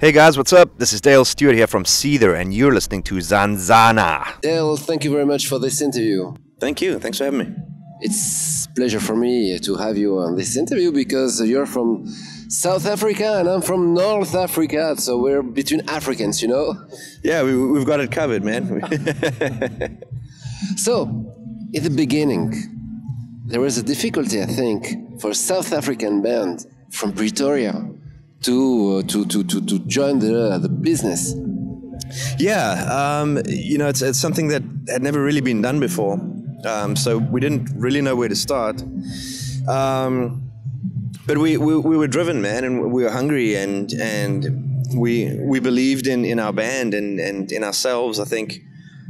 Hey guys, what's up? This is Dale Stewart here from Seether, and you're listening to Zanzana. Dale, thank you very much for this interview. Thank you. Thanks for having me. It's a pleasure for me to have you on this interview because you're from South Africa and I'm from North Africa, so we're between Africans, you know? Yeah, we, we've got it covered, man. so, in the beginning, there was a difficulty, I think, for a South African band from Pretoria to uh, to, to, to, to join the, the business? Yeah, um, you know, it's, it's something that had never really been done before. Um, so we didn't really know where to start. Um, but we, we, we, were driven, man, and we were hungry, and and we we believed in, in our band and, and in ourselves. I think,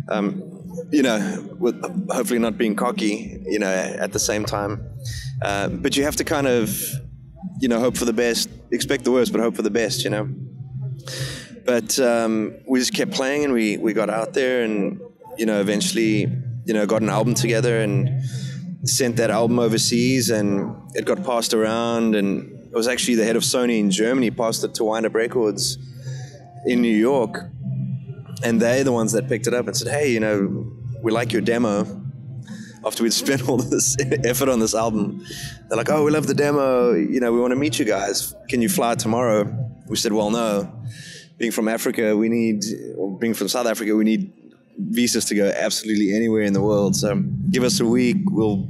um, you know, with hopefully not being cocky, you know, at the same time. Uh, but you have to kind of you know, hope for the best, expect the worst, but hope for the best, you know. But um, we just kept playing, and we we got out there, and you know, eventually, you know, got an album together and sent that album overseas, and it got passed around, and it was actually the head of Sony in Germany passed it to Wind Up Records in New York, and they're the ones that picked it up and said, "Hey, you know, we like your demo." After we'd spent all this effort on this album, they're like, "Oh, we love the demo. You know, we want to meet you guys. Can you fly tomorrow?" We said, "Well, no. Being from Africa, we need, or being from South Africa, we need visas to go absolutely anywhere in the world. So give us a week. We'll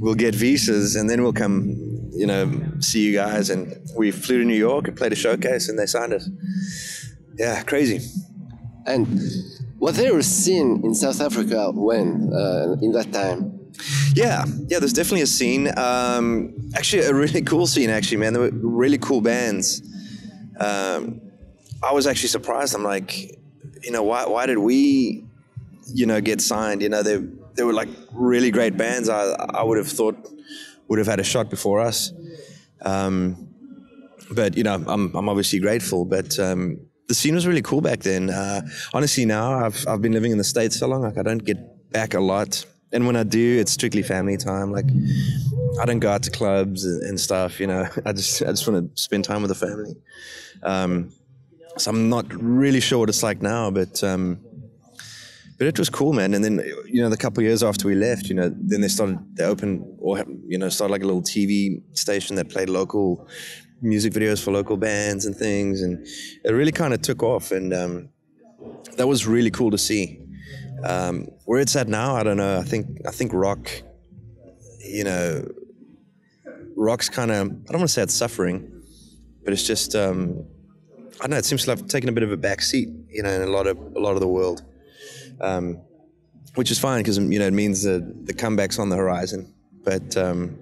we'll get visas, and then we'll come. You know, see you guys." And we flew to New York and played a showcase, and they signed us. Yeah, crazy. And was there a scene in South Africa when, uh, in that time? Yeah, yeah, there's definitely a scene. Um, actually, a really cool scene, actually, man. There were really cool bands. Um, I was actually surprised. I'm like, you know, why, why did we, you know, get signed? You know, they, they were like really great bands. I, I would have thought would have had a shot before us. Um, but, you know, I'm, I'm obviously grateful. But, um, the scene was really cool back then. Uh, honestly, now I've I've been living in the states so long, like I don't get back a lot, and when I do, it's strictly family time. Like I don't go out to clubs and, stuff. You know, I just I just want to spend time with the family. Um, so I'm not really sure what it's like now, but. Um, but it was cool, man. And then, you know, the couple years after we left, you know, then they started, they opened, or, you know, started like a little TV station that played local music videos for local bands and things, and it really kind of took off, and um, that was really cool to see. Um, where it's at now, I don't know. I think I think rock, you know, rock's kind of I don't want to say it's suffering, but it's just um, I don't know. It seems to have taken a bit of a back seat, you know, in a lot of a lot of the world, um, which is fine because you know it means that the comeback's on the horizon. But um,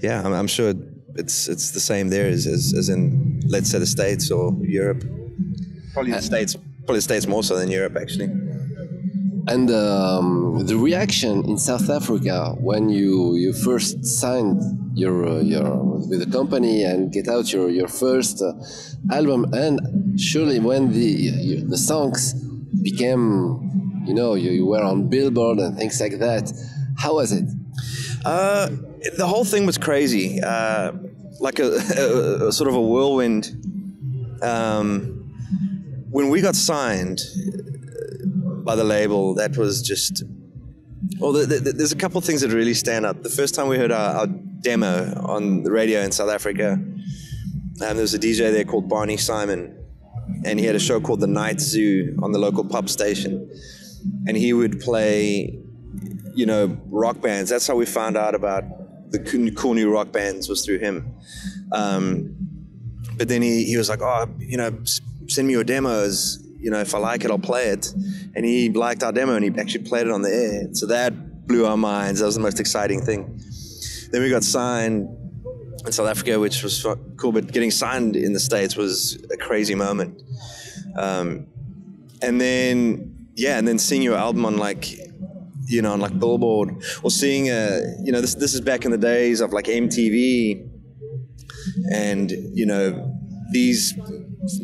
yeah, I'm, I'm sure it's it's the same there as, as, as in let's say the states or Europe. Probably the states, probably the states more so than Europe actually. And um, the reaction in South Africa when you you first signed your uh, your with the company and get out your your first uh, album, and surely when the the songs became, you know, you, you were on Billboard and things like that. How was it? Uh, the whole thing was crazy, uh, like a, a, a, sort of a whirlwind. Um, when we got signed by the label, that was just. Well, the, the, there's a couple of things that really stand out. The first time we heard our, our demo on the radio in South Africa, um, there was a DJ there called Barney Simon, and he had a show called The Night Zoo on the local pub station, and he would play, you know, rock bands. That's how we found out about the cool new rock bands was through him. Um, but then he, he was like, oh, you know, send me your demos. You know, if I like it, I'll play it. And he liked our demo and he actually played it on the air. So that blew our minds. That was the most exciting thing. Then we got signed in South Africa, which was cool. But getting signed in the States was a crazy moment. Um, and then, yeah, and then seeing your album on like you know, on like Billboard, or seeing a, you know, this this is back in the days of like MTV, and you know, these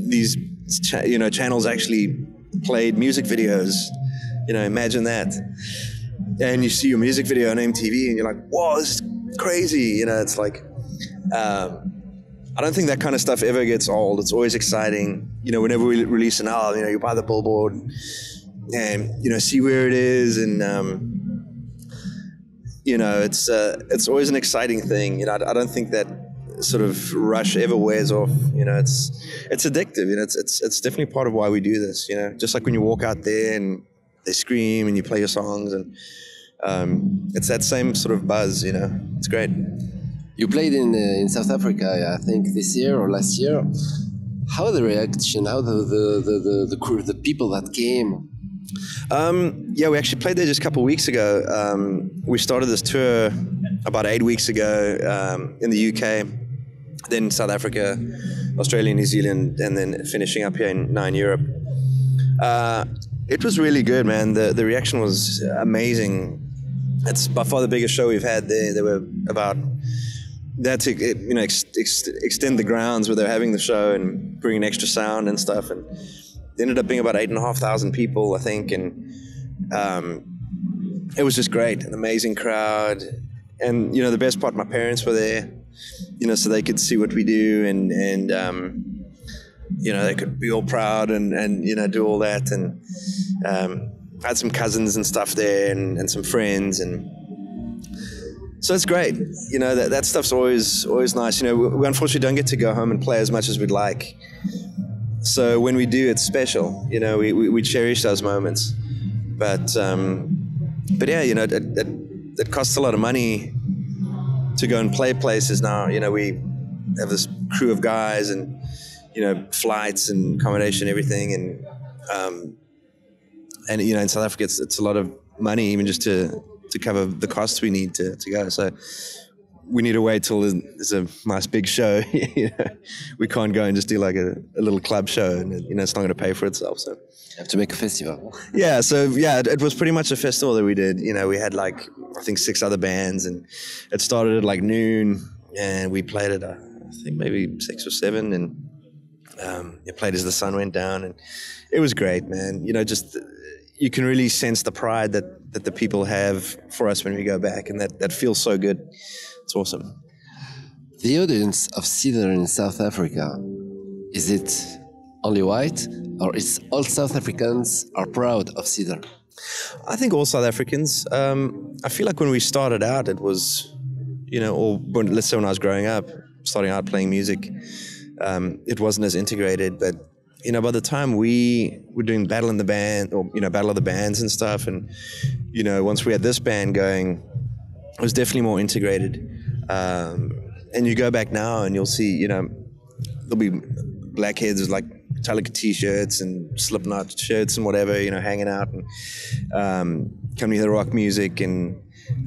these cha- you know channels actually played music videos. You know, imagine that, and you see your music video on MTV, and you're like, "Whoa, this is crazy!" You know, it's like. Um, I don't think that kind of stuff ever gets old. It's always exciting. You know, whenever we release an album, you know, you buy the billboard and you know see where it is, and um, you know, it's uh, it's always an exciting thing. You know, I, I, don't think that sort of rush ever wears off. You know, it's it's addictive. You know, it's it's it's definitely part of why we do this. You know, just like when you walk out there and they scream and you play your songs and um, it's that same sort of buzz. You know, it's great. You played in uh, in South Africa, I think, this year or last year. How the reaction? How the the the the, the, the people that came? Um, yeah, we actually played there just a couple weeks ago. Um, we started this tour about eight weeks ago um, in the UK, then South Africa, Australia, New Zealand, and then finishing up here in Nine Europe. Uh, it was really good, man. The the reaction was amazing. It's by far the biggest show we've had there. There were about that to you know ex, ex, extend the grounds where they're having the show and bring an extra sound and stuff and ended up being about eight and a half thousand people, I think, and um, it was just great, an amazing crowd, and you know the best part, my parents were there, you know, so they could see what we do, and and um, you know they could be all proud and and you know do all that, and um, I had some cousins and stuff there, and, and some friends, and so it's great. You know that that stuff's always always nice. You know, we, we unfortunately don't get to go home and play as much as we'd like so when we do, it's special. You know, we, we, we cherish those moments. But um, but yeah, you know, it, it, it, costs a lot of money to go and play places now. You know, we have this crew of guys and you know flights and accommodation, everything, and um, and you know in South Africa it's, it's a lot of money even just to to cover the costs we need to, to go. So we need to wait till there's a nice big show. we can't go and just do like a, a, little club show, and you know it's not going to pay for itself. So you have to make a festival. yeah, so yeah, it, it, was pretty much a festival that we did. You know, we had like I think six other bands, and it started at like noon, and we played at uh, I think maybe six or seven, and um, it played as the sun went down, and it was great, man. You know, just you can really sense the pride that that the people have for us when we go back, and that that feels so good. It's awesome. The audience of Seether in South Africa, is it only white or is all South Africans are proud of Seether? I think all South Africans. Um, I feel like when we started out, it was, you know, or when, let's say when I was growing up, starting out playing music, um, it wasn't as integrated. But you know, by the time we were doing battle in the band, or you know, battle of the bands and stuff, and you know, once we had this band going, it was definitely more integrated. Um, and you go back now and you'll see, you know, there'll be blackheads with like Metallica t-shirts and Slipknot shirts and whatever, you know, hanging out and um, coming to the rock music and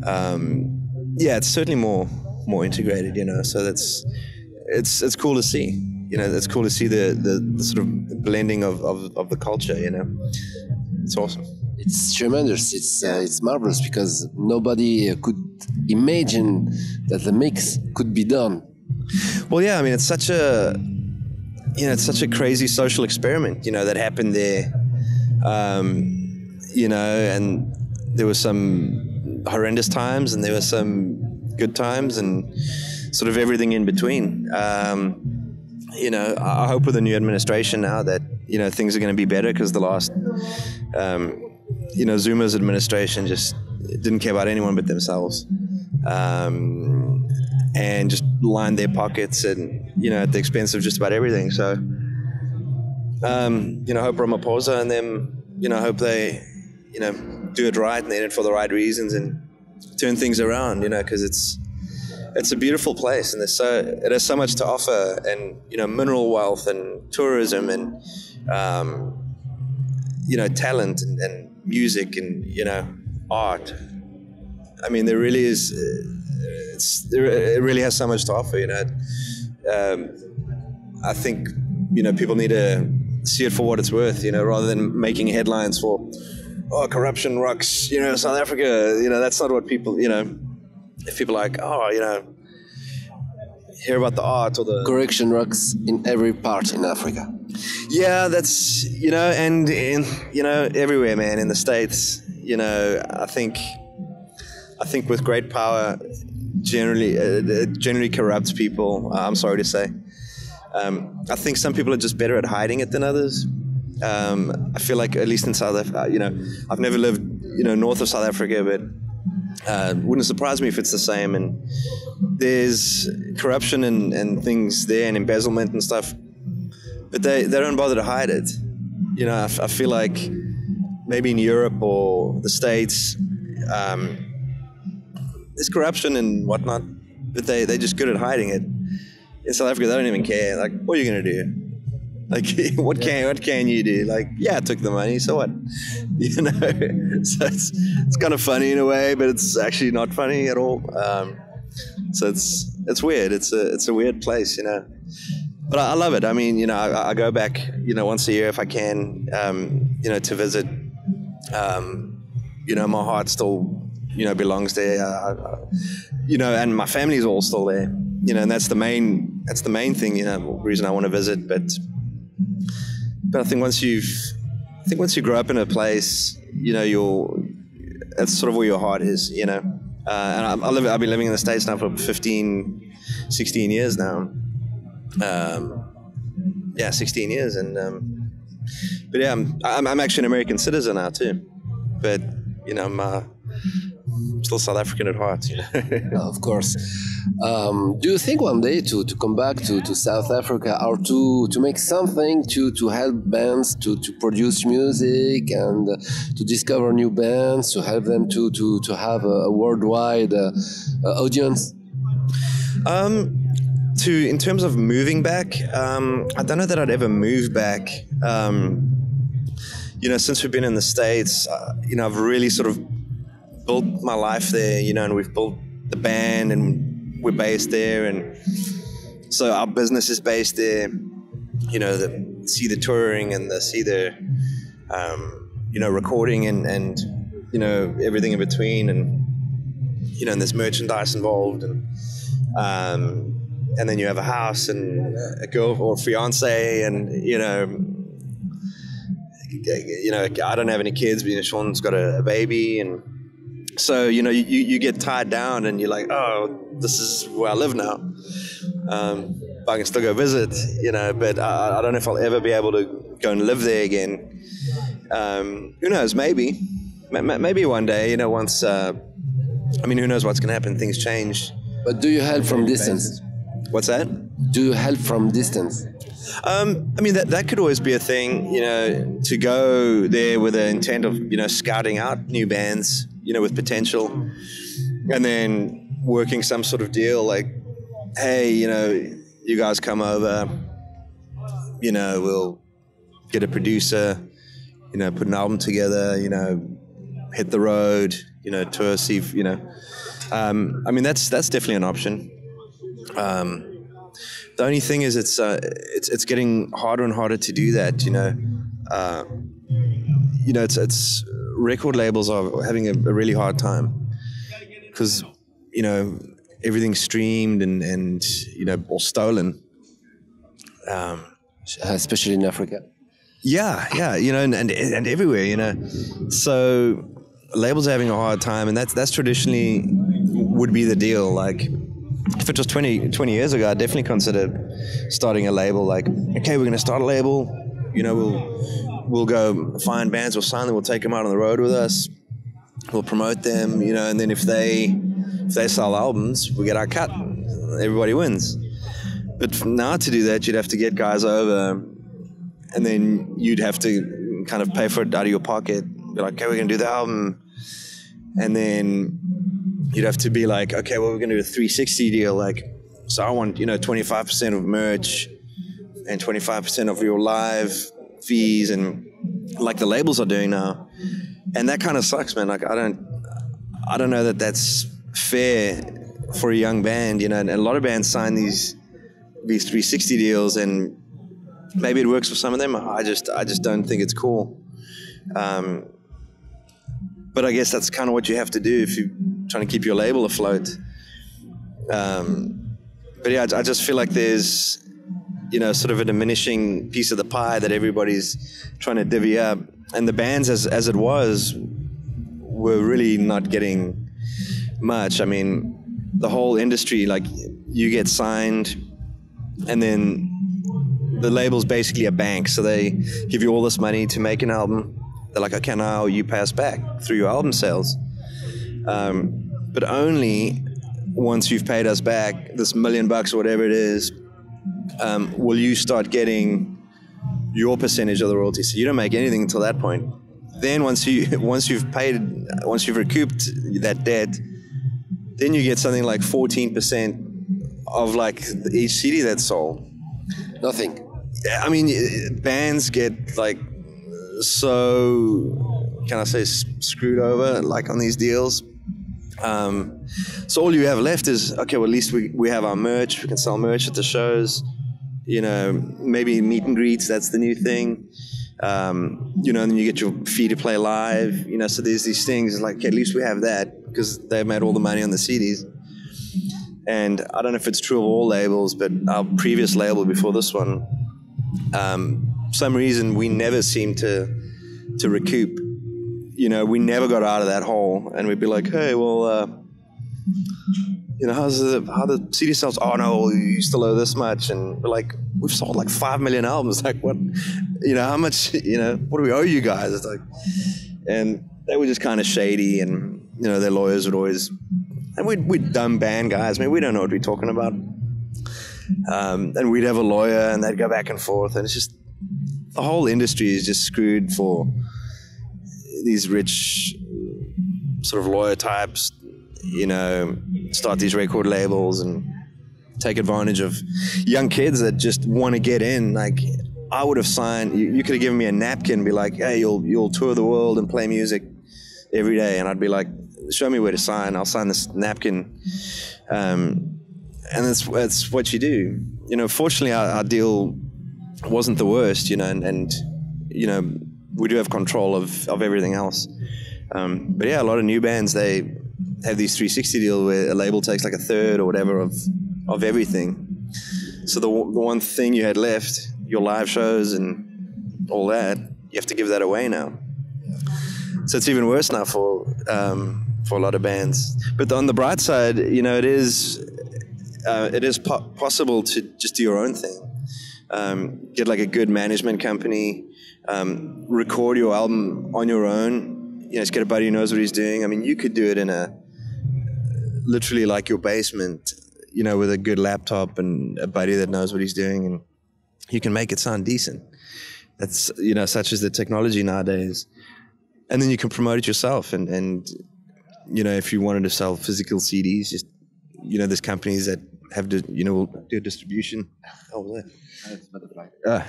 um, yeah, it's certainly more more integrated, you know. So that's it's it's cool to see, you know. It's cool to see the the, the sort of blending of, of, of the culture, you know. It's awesome it's tremendous. It's uh, it's marvelous because nobody could imagine that the mix could be done. Well, yeah, I mean, it's such a you know, it's such a crazy social experiment, you know, that happened there. Um, you know, and there were some horrendous times, and there were some good times, and sort of everything in between. Um, you know, I hope with the new administration now that you know things are going to be better because the last um, you know, Zuma's administration just didn't care about anyone but themselves, um, and just lined their pockets and you know at the expense of just about everything. So, um, you know, hope Ramaphosa and them, you know, hope they, you know, do it right and they it for the right reasons and turn things around. You know, because it's it's a beautiful place and there's so it has so much to offer and you know mineral wealth and tourism and um, you know talent and, and music and you know art. I mean, there really is. Uh, there, it really has so much to offer. You know, um, I think you know people need to see it for what it's worth. You know, rather than making headlines for oh corruption rocks. You know, South Africa. You know, that's not what people. You know, if people like oh you know hear about the art or the correction rocks in every part in Africa. Yeah, that's you know, and in you know everywhere, man. In the states, you know, I think, I think with great power, generally, uh, generally corrupts people. Uh, I'm sorry to say, Um, I think some people are just better at hiding it than others. Um, I feel like at least in South Africa, you know, I've never lived, you know, north of South Africa, but uh, wouldn't surprise me if it's the same. And there's corruption and, and things there and embezzlement and stuff, but they, they don't bother to hide it. You know, I, f- I feel like maybe in Europe or the States, um, there's corruption and whatnot, but they, they're just good at hiding it. In South Africa, they don't even care. Like, what are you going to do? Like, what can what can you do? Like, yeah, I took the money, so what? You know, so it's it's kind of funny in a way, but it's actually not funny at all. Um, so it's it's weird. It's a it's a weird place, you know. But I, love it. I mean, you know, I, I, go back, you know, once a year if I can, um, you know, to visit. Um, you know, my heart still, you know, belongs there. I, you know, and my family's all still there. You know, and that's the main that's the main thing. You know, reason I want to visit, but but I think once you've, I think once you grow up in a place, you know, you're, that's sort of where your heart is, you know. Uh, and I, I live, I've been living in the States now for 15, 16 years now. Um, yeah, 16 years. And, um, but yeah, I'm, I'm, I'm, actually an American citizen now too. But, you know, I'm uh, still South African at heart, you know. of course. Um, do you think one day to, to come back to, to South Africa or to, to make something to, to help bands to, to produce music and uh, to discover new bands, to help them to, to, to have a, a worldwide uh, uh, audience? Um, to in terms of moving back, um, I don't know that I'd ever move back. Um, you know, since we've been in the states, uh, you know, I've really sort of built my life there. You know, and we've built the band and we're based there, and so our business is based there. You know, the, see the touring and the see the um, you know recording and and you know everything in between, and you know, and there's merchandise involved, and um, and then you have a house and a girl or fiance, and you know. You know, I don't have any kids, but you know, Shaun's got a, a baby, and so you know you, you get tied down and you're like oh this is where i live now. Um, i can still go visit you know but I, I, don't know if i'll ever be able to go and live there again. Um, who knows? Maybe. Maybe one day you know once uh, i mean who knows what's going to happen things change. But do you help from distance what's that? Do you help from distance? Um, I mean, that, that could always be a thing, you know, to go there with the intent of, you know, scouting out new bands, you know, with potential, and then working some sort of deal like, hey, you know, you guys come over, you know, we'll get a producer, you know, put an album together, you know, hit the road, you know, tour, see, if, you know, um, I mean, that's that's definitely an option. Um, the only thing is, it's uh, it's it's getting harder and harder to do that. You know, uh, you know, it's it's record labels are having a, a really hard time because you know everything's streamed and and you know or stolen. Um, especially in Africa. Yeah, yeah, you know, and, and and everywhere, you know. So labels are having a hard time, and that's that's traditionally would be the deal. Like if it was 20, 20 years ago, I definitely considered starting a label. Like, okay, we're going to start a label. You know, we'll we'll go find bands, we'll sign them, we'll take them out on the road with us. We'll promote them, you know, and then if they if they sell albums, we get our cut. Everybody wins. But now to do that, you'd have to get guys over, and then you'd have to kind of pay for it out of your pocket. Be like, okay, we're going to do the album, and then you'd have to be like, okay, well, we're going to do a 360 deal. Like, so I want, you know, 25% of merch and 25% of your live fees and like the labels are doing now. And that kind of sucks, man. Like, I don't, I don't know that that's fair for a young band, you know, and a lot of bands sign these, these 360 deals and maybe it works for some of them. I just, I just don't think it's cool. Um, but I guess that's kind of what you have to do if you're trying to keep your label afloat. Um, but yeah, I, I just feel like there's, you know, sort of a diminishing piece of the pie that everybody's trying to divvy up. And the bands, as, as it was, were really not getting much. I mean, the whole industry, like, you get signed, and then the label's basically a bank, so they give you all this money to make an album. They're like, okay, now you pay us back through your album sales, um, but only once you've paid us back this million bucks or whatever it is, um, will you start getting your percentage of the royalty. So you don't make anything until that point. Then once you once you've paid once you've recouped that debt, then you get something like fourteen percent of like each CD that's sold. Nothing. I mean, bands get like so can I say screwed over like on these deals. Um, so all you have left is okay. Well, at least we, we have our merch. We can sell merch at the shows you know, maybe meet and greets, that's the new thing. Um, you know, and then you get your fee to play live, you know, so there's these things like, okay, at least we have that because they've made all the money on the CDs. And I don't know if it's true of all labels, but our previous label before this one, um, some reason we never seemed to to recoup. You know, we never got out of that hole, and we'd be like, "Hey, well, uh, you know, how's the how the CD sales? Oh no, you still owe this much, and we're like, we've sold like five million albums. Like, what, you know, how much, you know, what do we owe you guys? It's like, and they were just kind of shady, and you know, their lawyers would always, and we'd we'd dumb band guys. I mean, we don't know what we're talking about. Um, and we'd have a lawyer, and they'd go back and forth, and it's just the whole industry is just screwed for these rich sort of lawyer types you know, start these record labels and take advantage of young kids that just want to get in. Like, I would have signed. You, you could have given me a napkin, be like, "Hey, you'll you'll tour the world and play music every day," and I'd be like, "Show me where to sign. I'll sign this napkin." Um, and that's that's what you do. You know, fortunately, our, our deal wasn't the worst. You know, and, and, you know, we do have control of of everything else. Um, but yeah, a lot of new bands they have these 360 deals where a label takes like a third or whatever of of everything. So the, the one thing you had left, your live shows and all that, you have to give that away now. So it's even worse now for um, for a lot of bands. But on the bright side, you know, it is uh, it is po- possible to just do your own thing. Um, get like a good management company, um, record your album on your own. You know, just get a buddy who knows what he's doing. I mean, you could do it in a literally like your basement, you know, with a good laptop and a buddy that knows what he's doing, and you can make it sound decent. That's you know, such as the technology nowadays, and then you can promote it yourself. And and you know, if you wanted to sell physical CDs, just you know, there's companies that have to, you know, will do a distribution. Oh, uh,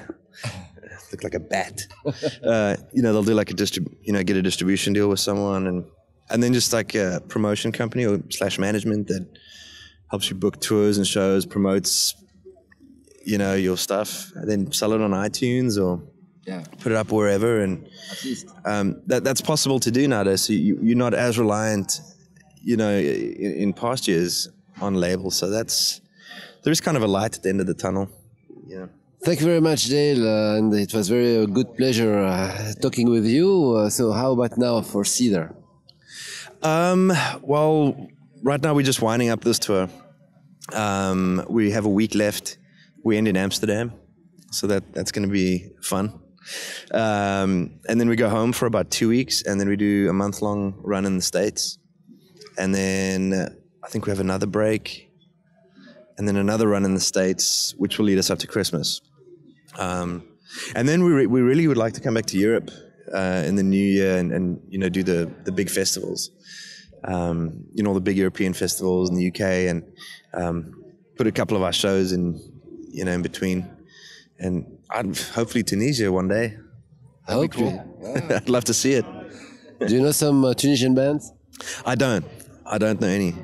look like a bat. uh, you know, they'll do like a distrib, you know, get a distribution deal with someone and and then just like a promotion company or slash management that helps you book tours and shows, promotes, you know, your stuff, and then sell it on iTunes or yeah. put it up wherever. And um, that that's possible to do nowadays. So you, you're not as reliant, you know, in, in past years on labels. So that's there's kind of a light at the end of the tunnel. Yeah. Thank you very much, Dale, uh, and it was very uh, good pleasure uh, talking with you. Uh, so, how about now for Seether? Um, well, right now we're just winding up this tour. Um, we have a week left. We end in Amsterdam, so that that's going to be fun. Um, and then we go home for about two weeks, and then we do a month long run in the states, and then I think we have another break, and then another run in the states, which will lead us up to Christmas. Um, and then we re- we really would like to come back to Europe uh, in the new year and, and, you know do the the big festivals um, you know, the big European festivals in the UK and um, put a couple of our shows in, you know, in between. And I'd hopefully Tunisia one day. That'd hopefully. Cool. I'd love to see it. Do you know some uh, Tunisian bands? I don't. I don't know any.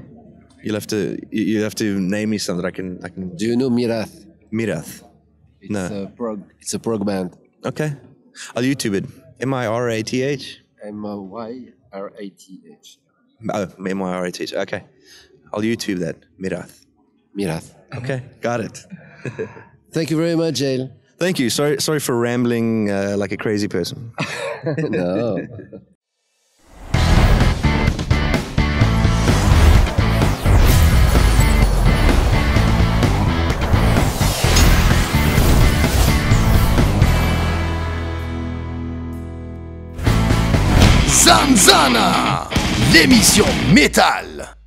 You'll have to you have to name me something that I can I can. Do you know Myrath? Myrath. It's no. A prog, it's a prog band. Okay. I'll YouTube it. M I R A T H. M Y R A T H. Oh, MYRA. Okay. I'll YouTube that. Myrath. Myrath. Okay. Got it. Thank you very much, Dale. Thank you. Sorry, sorry for rambling uh, like a crazy person. no. Zanzana, l'émission métal.